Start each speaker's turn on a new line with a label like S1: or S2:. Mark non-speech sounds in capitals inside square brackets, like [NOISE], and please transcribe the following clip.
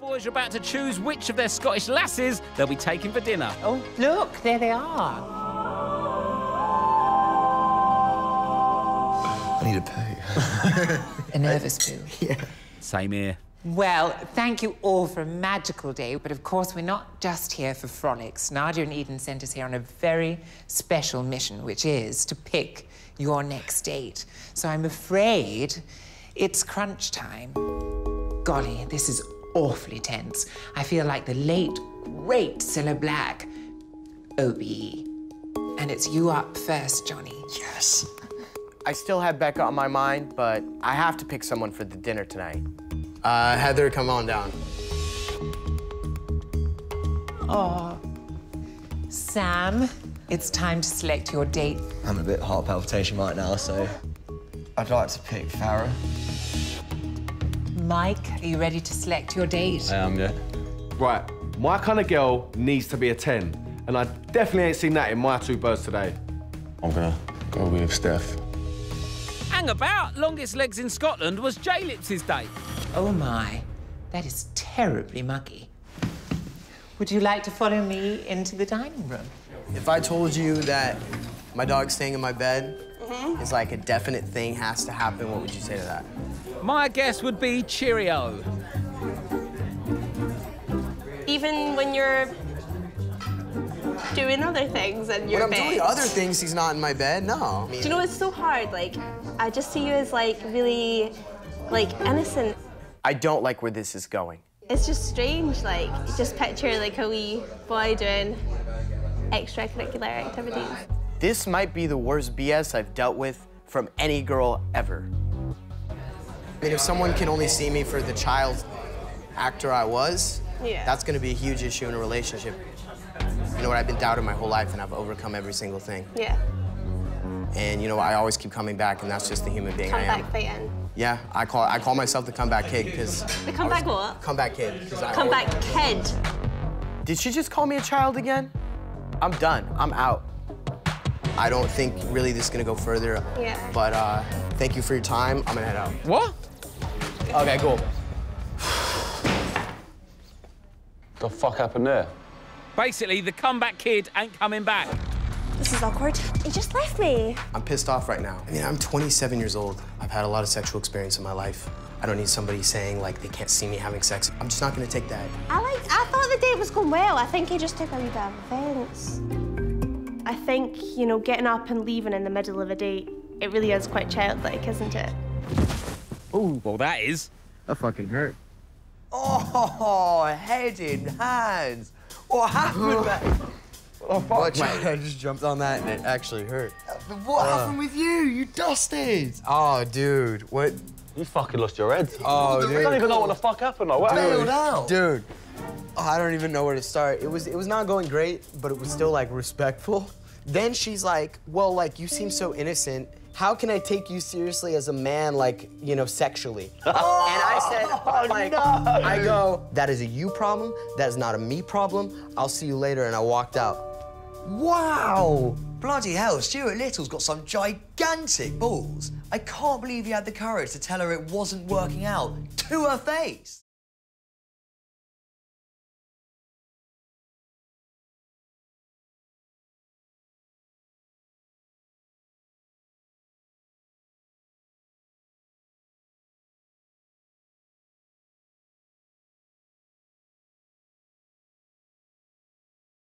S1: Boys are about to choose which of their Scottish lasses they'll be taking for dinner.
S2: Oh, look, there they are.
S3: I need a poo. [LAUGHS]
S2: A nervous poo. [LAUGHS]
S3: yeah.
S1: Same here.
S2: Well, thank you all for a magical day, but of course, we're not just here for frolics. Nadia and Eden sent us here on a very special mission, which is to pick your next date. So I'm afraid it's crunch time. Golly, this is awfully tense. I feel like the late, great Cilla Black, OBE. And it's you up first, Johnny.
S3: Yes.
S4: I still have Becca on my mind, but I have to pick someone for the dinner tonight.
S5: Uh, Heather, come on down.
S2: Oh, Sam, it's time to select your date.
S3: I'm a bit heart palpitation right now, so I'd like to pick Farah.
S2: Mike, are you ready to select your date?
S6: I am, yeah.
S7: Right, my kind of girl needs to be a 10, and I definitely ain't seen that in my two birds today.
S6: I'm gonna go with Steph.
S1: Hang about, longest legs in Scotland was J-Lips' date.
S2: Oh my, that is terribly muggy. Would you like to follow me into the dining room?
S5: If I told you that my dog staying in my bed is like a definite thing has to happen, what would you say to that?
S1: My guess would be Cheerio.
S8: Even when you're doing other things and you're
S5: when I'm doing other things, he's not in my bed. No. I mean,
S8: Do you know it's so hard? Like, I just see you as like really, like innocent.
S4: I don't like where this is going.
S8: It's just strange. Like, just picture like a wee boy doing extracurricular activities.
S4: This might be the worst BS I've dealt with from any girl ever.
S5: I mean, if someone can only see me for the child actor I was,
S8: Yeah.
S5: that's going to be a huge issue in a relationship. You know what? I've been doubted my whole life, and I've overcome every single thing.
S8: Yeah.
S5: And you know, I always keep coming back, and that's just the human being
S8: Come
S5: I am.
S8: back fighting.
S5: Yeah, I call I call myself the comeback kid because
S8: The comeback what?
S5: comeback kid. 'cause I
S8: Comeback kid.
S4: Did she just call me a child again? I'm done. I'm out.
S5: I don't think really this is gonna go further.
S8: Yeah.
S5: But uh, thank you for your time. I'm gonna head out.
S1: What?
S5: Okay, cool.
S6: What the fuck happened there?
S1: Basically, the comeback kid ain't coming back.
S8: This is awkward. He just left me.
S5: I'm pissed off right now. I mean, I'm 27 years old. I've had a lot of sexual experience in my life. I don't need somebody saying like they can't see me having sex. I'm just not gonna take that.
S8: I like. I thought the date was going well. I think he just took a wee bit of offence. I think you know, getting up and leaving in the middle of a date, it really is quite childlike, isn't it?
S1: Ooh, well, that is.
S5: That fucking hurt.
S9: Oh, head in hands. What happened, mate?
S5: Oh, fuck, I just jumped on that and it actually hurt.
S9: What happened with you? You dusted.
S5: Oh, dude, what?
S6: You fucking lost your head.
S5: Oh, dude.
S6: I don't even know what the fuck happened. Like, what
S9: Bailed
S6: happened?
S9: out.
S5: Dude, oh, I don't even know where to start. It was it was not going great, but it was still like respectful. Then she's like, "Well, like you seem so innocent. How can I take you seriously as a man, like you know, sexually?" [LAUGHS] Oh, and I said, "Like, I go, that is a you problem. That is not a me problem. I'll see you later." And I walked out.
S9: Wow. Bloody hell, Stuart Little's got some gigantic balls. I can't believe he had the courage to tell her it wasn't working out to her face.